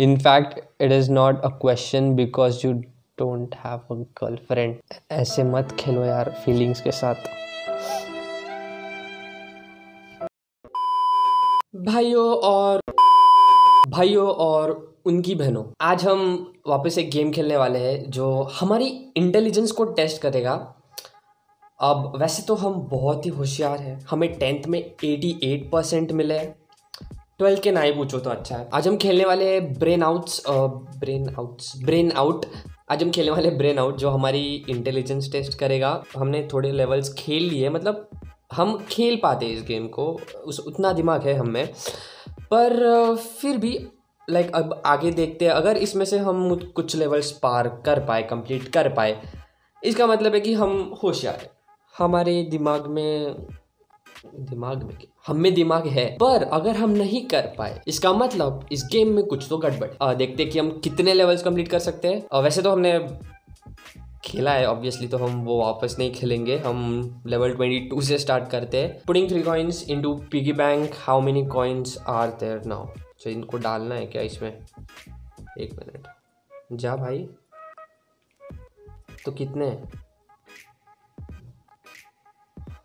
In fact, it is not a question because you don't have a girlfriend. ऐसे मत खेलो यार feelings के साथ। भाइयों और भाइयों और उनकी बहनों आज हम वापस एक गेम खेलने वाले हैं जो हमारी इंटेलिजेंस को टेस्ट करेगा। अब वैसे तो हम बहुत ही होशियार हैं। हमें टेंथ में 88 परसेंट मिले ट्वेल्थ के नाई पूछो तो अच्छा है। आज हम खेलने वाले हैं brain outs brain outs brain out आज हम खेलने वाले ब्रेन आउट जो हमारी इंटेलिजेंस टेस्ट करेगा। हमने थोड़े लेवल्स खेल लिए मतलब हम खेल पाते इस गेम को। उस, उतना दिमाग है हम में। पर फिर भी लाइक अब आगे देखते हैं। अगर इसमें से हम कुछ लेवल्स पार कर पाए कंप्लीट कर पाए, इसका मतलब है कि हम होशियार हैं। हमारे दिमाग में दिमाग में हम में दिमाग है, पर अगर हम नहीं कर पाए, इसका मतलब इस गेम में कुछ तो गड़बड़। देखते कि हम कितने लेवल्स कंप्लीट कर सकते हैं। वैसे तो हमने खेला है ऑब्वियसली तो हम वो वापस नहीं खेलेंगे। हम लेवल ट्वेंटी टू से स्टार्ट करते हैं। Putting three coins into piggy bank how many coins are there now तो इनको डालना है क्या इसमें? एक मिनट जा भाई। तो कितने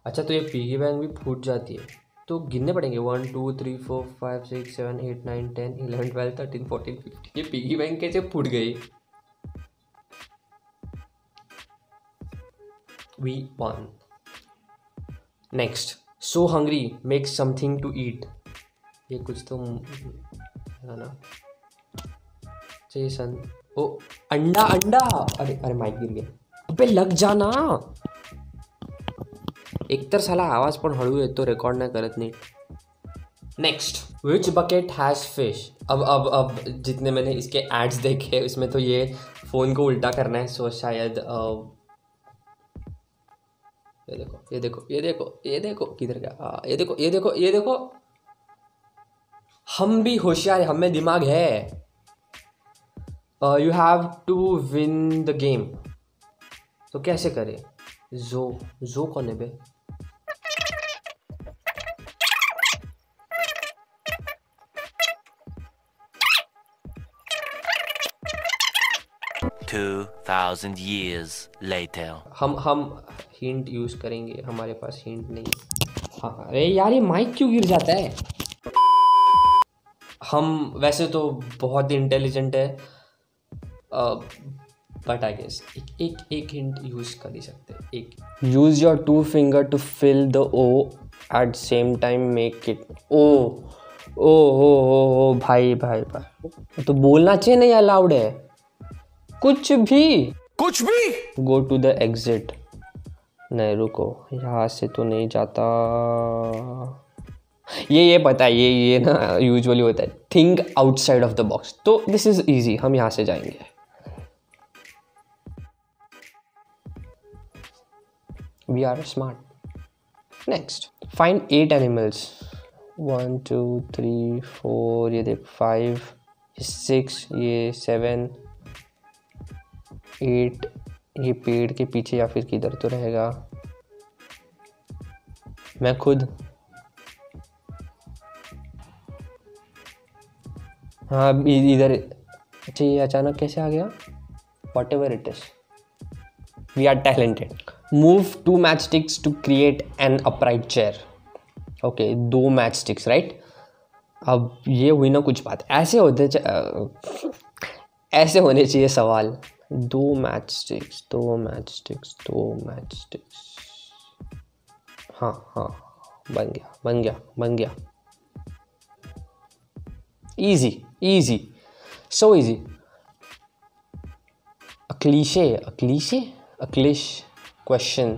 अच्छा तो ये पिगी बैंक भी फूट जाती है। तो गिनने पड़ेंगे। One two three four five six seven eight nine ten eleven twelve thirteen fourteen fifteen ये पिगी बैंक कैसे फूट गई? We won. Next, so hungry, make something to eat. ये कुछ तो है ना? चाहिए सन ओ अंडा अंडा! अरे अरे माइक गिर गया। अबे लग जाना। એકતર સાલા આવાજ પણ હળવું એ તો રેકોર્ડ ના કરત નહીં next which bucket has fish अब अब अब जितने मैंने इसके एड्स देखे उसमें तो ये फ़ोन को उल्टा करना है सो शायद आ, ये देखो ये देखो ये देखो ये देखो किधर गया? हाँ, ये देखो ये देखो ये देखो। हम भी होशियार है हमें दिमाग है। You have to win the game तो कैसे करें? जो जो कौन है भाई 2000 years later. हम हम हिंट यूज़ करेंगे हमारे पास हिंट नहीं हाँ। अरे यार ये माइक क्यों गिर जाता है? हम वैसे तो बहुत इंटेलिजेंट है बट आई गेस एक एक हिंट यूज़ कर ही सकते एक use your two finger to fill the O at same time make it oh oh हो हो भाई भाई भाई। तो बोलना चाहिए नहीं अलाउड है। कुछ भी। कुछ भी? गो टू द एग्जिट नहीं रुको। यहाँ से तो नहीं जाता। ये ये पता है ये ये ना यूजुअली होता है। Think outside of the box तो दिस इज़ इजी हम यहाँ से जाएँगे। We are smart next find eight animals one two three four ये देख फाइव सिक्स ये सेवन एट ये पेड़ के पीछे या फिर किधर तो रहेगा? मैं खुद। हाँ इधर अच्छा ये अचानक कैसे आ गया? Whatever it is we are talented move two matchsticks to create an upright chair okay दो मैच स्टिक्स राइट अब ये हुई ना कुछ बात, ऐसे होते ऐसे होने चाहिए सवाल। दो मैच स्टिक्स दो मैच स्टिक्स दो मैच स्टिक्स हाँ हाँ बन गया बन गया बन गया. Easy easy so easy a cliche a cliche a cliche question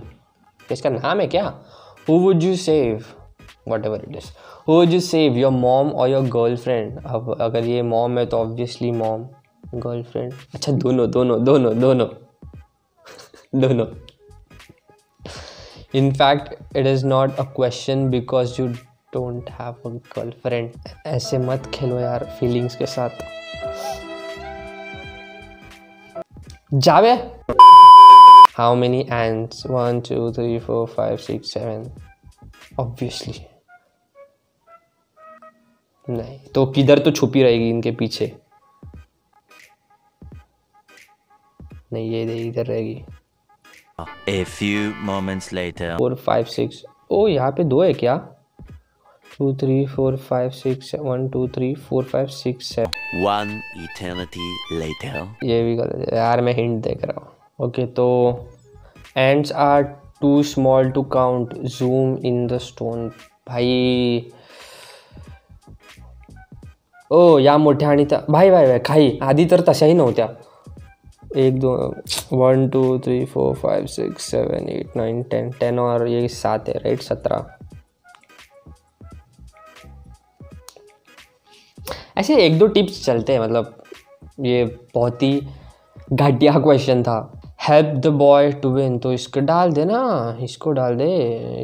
इसका नाम है क्या? Who would you save whatever it is who would you save your mom और योर गर्लफ्रेंड अब अगर ये मॉम है तो ऑब्वियसली मॉम गर्लफ्रेंड अच्छा दोनों दोनों दोनों दोनों। दोनों। Fact it is not a question because you don't have a girlfriend ऐसे मत खेलो यार फीलिंग्स के साथ। जावे। How many ends one two three four five six seven obviously नहीं तो किधर तो छुपी रहेगी इनके पीछे। नहीं ये इधर- इधर रहेगी। A few moments later. Four five six oh यहाँ पे दो है क्या? Two three four five six one two three four five six seven One eternity later. ये भी गलत है। यार मैं हिंट देख रहा हूँ। ओके तो ends are too small to count zoom in the stone भाई। ओ या मोठ्या आणि भाई भाई भाई काही आधी तर तशाही नव्हत्या। एक, दो, one, two, three, four, five, six, seven, eight, nine, ten ten और ये सात है, राइट? सत्रह। ऐसे एक, दो टिप्स चलते हैं मतलब ये बहुत ही घटिया क्वेश्चन था। Help the boy to win तो इसको डाल दे ना, इसको डाल दे,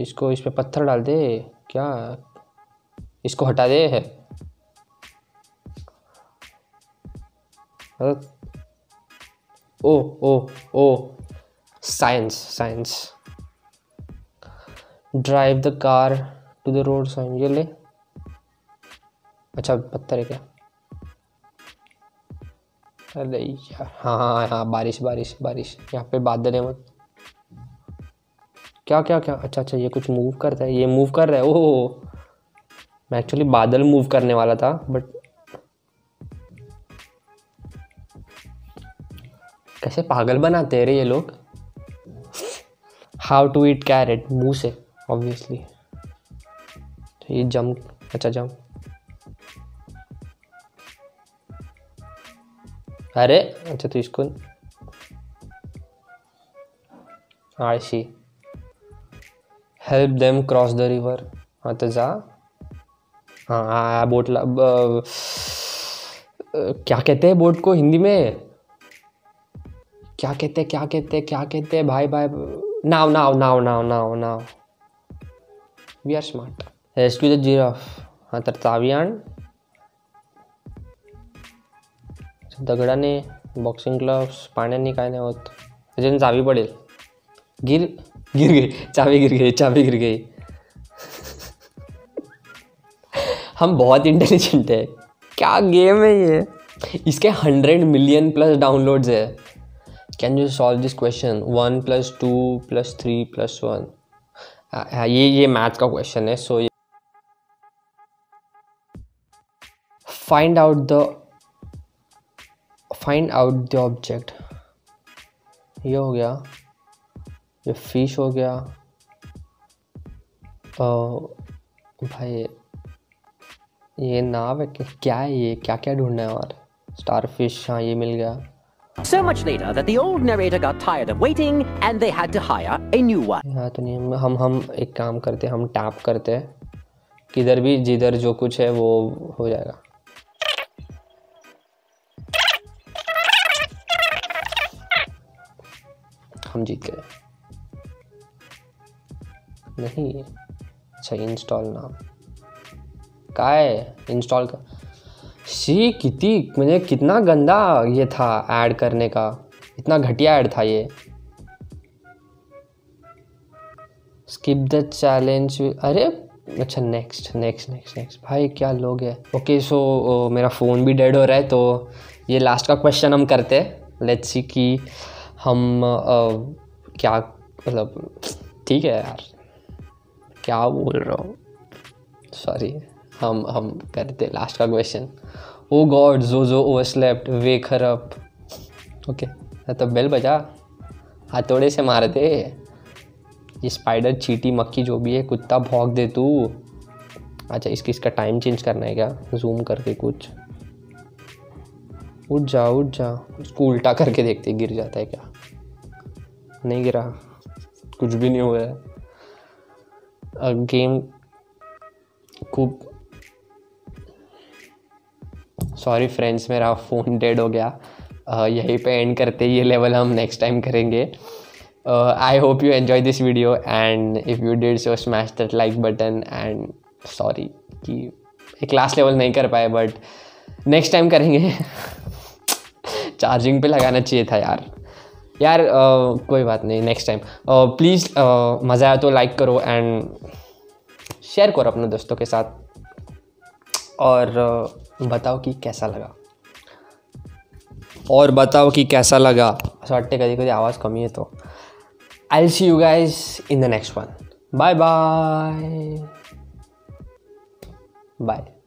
इसको इस पे पत्थर डाल दे, क्या? इसको हटा दे। है oh O O science science drive the car to the road sign ये ले। अच्छा पत्थर है क्या? अरे यार हाँ हाँ हाँ बारिश बारिश बारिश। यहाँ पे बादल है मत क्या क्या क्या? अच्छा अच्छा ये कुछ मूव करता है, ये मूव कर रहा है। ओह, मैं एक्चुअली बादल मूव करने वाला था बट कैसे पागल बनाते हैं रे ये लोग? हाउ टू ईट कैरेट मुँह से ऑब्वियसली तो ये जम अच्छा जम। अरे अच्छा तो इसको आळशी help them cross the river हाँ तो जा। हाँ बोट ला ब- क्या कहते हैं बोट को हिंदी में? क्या कहते हैं क्या कहते हैं क्या कहते हैं भाई भाई नाव नाव नाव नाव नाव नाव। We are smart rescue the giraffe हाँ तर चावी आण दगडाने बॉक्सिंग ग्लव्स पाण्याने काय नाही होत? त्याच्याने चावी पडेल. गिर गिर गई. चाबी गिर गई चाबी गिर गई. हम बहुत इंटेलिजेंट है. क्या गेम है ये? इसके हंड्रेड मिलियन प्लस डाउनलोड्स है. Can you solve this question one plus two plus three plus one ये ये मैथ का क्वेश्चन है so find out the find out the object ये हो गया। ये फ़िश हो गया। अ, भाई ये नाव है क्या है ये? क्या क्या ढूंढना है और? स्टार फ़िश हाँ ये मिल गया। So much later that the old narrator got tired of waiting and they had to hire a new one. यहाँ तो नहीं हम हम एक काम करते हम टैप करते हैं किधर भी जिधर जो कुछ है वो हो जाएगा हम जीत गए नहीं अच्छा इंस्टॉल नाम काय इंस्टॉल का शी किती मुझे कितना गंदा ये था ऐड करने का. इतना घटिया ऐड था ये. स्किप द चैलेंज अरे अच्छा नेक्स्ट नेक्स्ट नेक्स्ट नेक्स्ट भाई क्या लोग है. ओके सो मेरा फ़ोन भी डेड हो रहा है तो ये लास्ट का क्वेश्चन हम करते हैं. लेट्स सी कि हम अ, क्या मतलब ठीक है यार. क्या बोल रहा हूँ? सॉरी हम हम करते लास्ट का क्वेश्चन ओ गॉड जो जो overslept wake her up okay तो बेल बजा। हथौड़े से मार दे। ये स्पाइडर चीटी, मक्खी, जो भी है, कुत्ता, भौंक दे तू। अच्छा इसकी, इसका टाइम चेंज करना है क्या? जूम करके कुछ। उठ जा उठ जा। उसको उल्टा करके देखते गिर जाता है क्या? नहीं गिरा। कुछ भी नहीं हुआ है। गेम खूब सॉरी फ्रेंड्स मेरा फ़ोन डेड हो गया। यहीं पे एंड करते ये लेवल हम नेक्स्ट टाइम करेंगे। I hope you enjoy this video and if you did so smash that like button and sorry कि एक लास्ट लेवल नहीं कर पाए बट नेक्स्ट टाइम करेंगे। चार्जिंग पे लगाना चाहिए था यार। यार अ, कोई बात नहीं नेक्स्ट टाइम प्लीज़ मज़ा आया तो लाइक करो एंड शेयर करो अपने दोस्तों के साथ। और बताओ कि कैसा लगा? और बताओ कि कैसा लगा? असं कभी कभी आवाज़ कमी येतो I see you guys in the next one bye bye bye